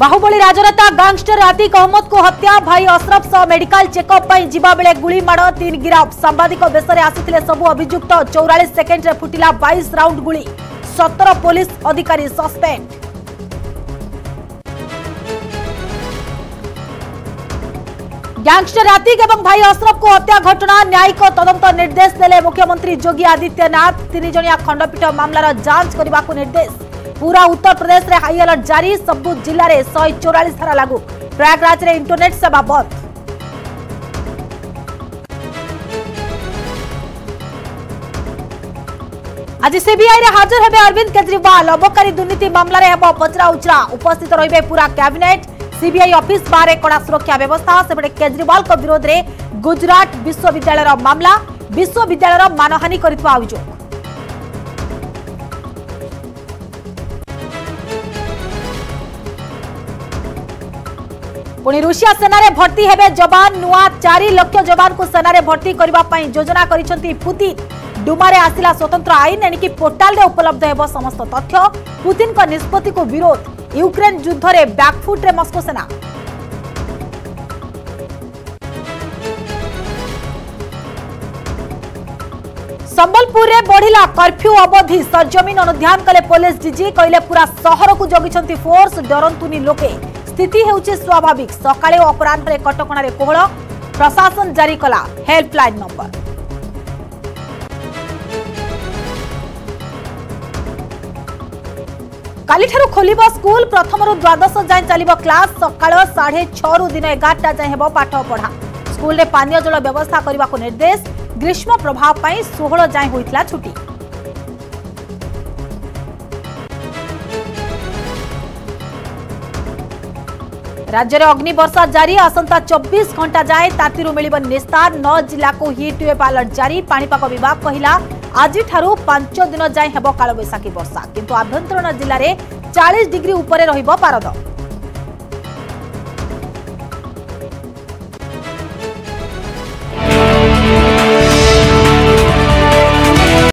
ବାହୁବଳୀ ରାଜନେତା ଗାଙ୍ଗଷ୍ଟର ଆତିକ ଅହମ୍ମଦଙ୍କୁ ହତ୍ୟା ଭାଇ ଅସରଫ ସହ ମେଡିକାଲ ଚେକଅପ୍ ପାଇଁ ଯିବାବେଳେ ଗୁଳିମାଡ଼ ତିନି ଗିରଫ ସାମ୍ବାଦିକ ବେଶରେ ଆସିଥିଲେ ସବୁ ଅଭିଯୁକ୍ତ ଚଉରାଳିଶ ସେକେଣ୍ଡରେ ଫୁଟିଲା ବାଇଶ ରାଉଣ୍ଡ ଗୁଳି ସତର ପୋଲିସ ଅଧିକାରୀ ସସ୍ପେଣ୍ଡ ଗ୍ୟାଙ୍ଗଷ୍ଟର ଆତିକ ଏବଂ ଭାଇ ଅସରଫଙ୍କୁ ହତ୍ୟା ଘଟଣା ନ୍ୟାୟିକ ତଦନ୍ତ ନିର୍ଦ୍ଦେଶ ଦେଲେ ମୁଖ୍ୟମନ୍ତ୍ରୀ ଯୋଗୀ ଆଦିତ୍ୟନାଥ ତିନି ଜଣିଆ ଖଣ୍ଡପୀଠ ମାମଲାର ଯାଞ୍ଚ କରିବାକୁ ନିର୍ଦ୍ଦେଶ पूरा उत्तर प्रदेश में हाई अलर्ट जारी सब जिले में शहे चौरास धारा लागू प्रयागराज में इंटरनेट सेवा बंद आज सीबीआई हाजर हेबे अरविंद केजरीवाल अबकारी दुर्नीति मामलें हम पचरा उचरा उपस्थित रे पूरा कैबिनेट सीबीआई ऑफिस बाहर कड़ा सुरक्षा व्यवस्था सेपटे केजरीवाल विरोध में गुजरात विश्वविद्यालय मामला विश्वविद्यालय मानहानि कर पुणी रुषिया सेनारे भर्ती हे जवान नुआ चार लक्ष जवान को सेनारे भर्ती करने योजना करुति डुमारे आसला स्वतंत्र आईन एणिकी पोर्टाल उपलब्ध हो समस्त तथ्य पुतिन को निष्पत्ति को विरोध युक्रेन युद्ध में ब्याकफुट्रे मस्को सेना संबलपुर में बढ़ला कर्फ्यू अवधि सरजमीन अनुधान कले पुलिस डी कहले पूरा सहर को जगी फोर्स डरतुनि लोके ସ୍ଥିତି ହେଉଛି ସ୍ୱାଭାବିକ ସକାଳେ ଓ ଅପରାହ୍ନରେ କଟକଣାରେ କୋହଳ ପ୍ରଶାସନ ଜାରି କଲା ହେଲ୍ପଲାଇନ୍ ନମ୍ବର কালিঠারু খোলিব স্কুল প্রথমর দ্বাদশ যায় চালিব ক্লাস সকাল সাড়ে ছু দিন এগারটা যায় হব পাঠ পড়া স্কুলে পানীয় জল ব্যবস্থা করা নির্দেশ গ্রীষ্ম প্রভাব ষোহল যায় হয়েছিল ছুটি राज्य में अग्निवर्षा जारी आसंता चौबीस घंटा जाए ताति मिल निस्तार नौ जिला को हिट आलर्ट जारी पापाग विभाग कहला आज पांच दिन जाए हे कालबैशाखी वर्षा किंतु आभ्यंतरण जिले में चालीस डिग्री उपर ररद